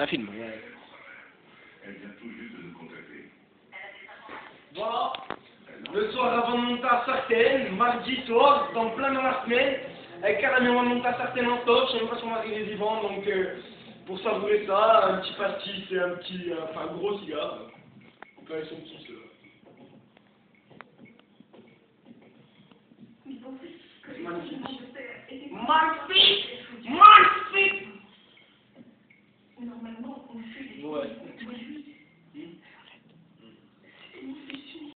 C'est un film. Elle vient tout juste de nous contacter. Voilà. Le soir avant de monter à Sartène, mardi soir, dans plein dans la semaine, avec carrément on va monter à Sartène en top, je sais même pas si on va arriver vivant, donc euh, pour savourer ça, un petit pastis et un petit, euh, enfin un gros cigare. Enfin, ils sont petits ceux-là. Magnifique. Magnifique Magnifique non. Ouais.